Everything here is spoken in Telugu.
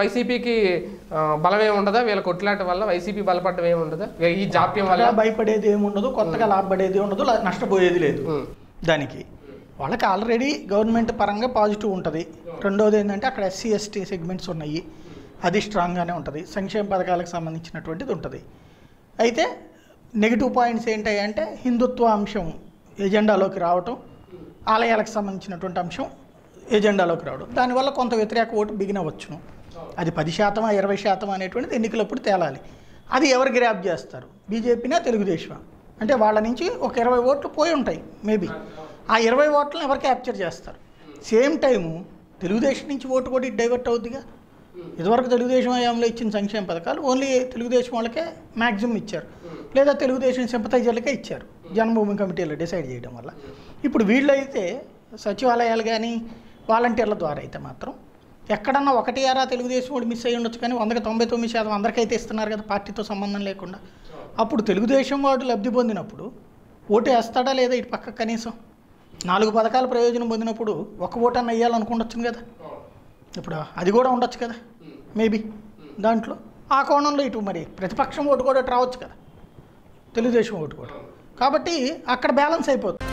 వైసీపీకి ఆ, బలం ఏమి ఉండదా? వీళ్ళ కొట్లాట వల్ల వైసీపీ బలపడడం ఏమి ఉండదా? ఈ జాప్యం వల్ల? భయపడేది ఏమి ఉండదు కొత్తగా లాభపడేది ఉండదు నష్టపోయేది లేదు దానికి. వాళ్ళకి ఆల్రెడీ గవర్నమెంట్ పరంగా పాజిటివ్ ఉంటుంది. రెండోది ఏంటంటే అక్కడ ఎస్సీ ఎస్టీ సెగ్మెంట్స్ ఉన్నాయి. అది స్ట్రాంగ్గానే ఉంటుంది. సంక్షేమ పథకాలకు సంబంధించినటువంటిది ఉంటుంది. అయితే నెగిటివ్ పాయింట్స్ ఏంటంటే హిందుత్వ అంశం ఎజెండాలోకి రావటం ఆలయాలకు సంబంధించినటువంటి అంశం ఎజెండాలోకి రావడం దానివల్ల కొంత వ్యతిరేక ఓటు బిగినవచ్చును. అది పది శాతమా ఇరవై శాతం అనేటువంటిది ఎన్నికలప్పుడు తేలాలి. అది ఎవరు గ్రాప్ చేస్తారు? బీజేపీనా తెలుగుదేశమా? అంటే వాళ్ళ నుంచి ఒక ఇరవై ఓట్లు పోయి ఉంటాయి మేబీ. ఆ ఇరవై ఓట్లను ఎవరు క్యాప్చర్ చేస్తారు? సేమ్ టైము తెలుగుదేశం నుంచి ఓటు కూడా డైవర్ట్ అవుద్దిగా. ఇదివరకు తెలుగుదేశం హయాంలో ఇచ్చిన సంక్షేమ పథకాలు ఓన్లీ తెలుగుదేశం వాళ్ళకే మ్యాక్సిమం ఇచ్చారు. లేదా తెలుగుదేశం సింపతైజర్లకే ఇచ్చారు. జన్మభూమి కమిటీలో డిసైడ్ చేయడం వల్ల. ఇప్పుడు వీళ్ళైతే సచివాలయాలు కానీ వాలంటీర్ల ద్వారా అయితే మాత్రం ఎక్కడన్నా ఒకటి ఆరా తెలుగుదేశం వాడు మిస్ అయ్యి ఉండొచ్చు కానీ వందకి తొంభై తొమ్మిది శాతం అందరికైతే ఇస్తున్నారు కదా పార్టీతో సంబంధం లేకుండా. అప్పుడు తెలుగుదేశం వాడు లబ్ధి పొందినప్పుడు ఓటు వేస్తాడా లేదా ఇటు పక్క కనీసం? నాలుగు పథకాల ప్రయోజనం పొందినప్పుడు ఒక ఓటు అన్న వేయాలనుకుండొచ్చు కదా. ఇప్పుడు అది కూడా ఉండొచ్చు కదా మేబీ దాంట్లో. ఆ కోణంలో ఇటు మరి ప్రతిపక్షం ఓటు కూడా రావచ్చు కదా తెలుగుదేశం ఓటు కూడా. కాబట్టి అక్కడ బ్యాలెన్స్ అయిపోతుంది.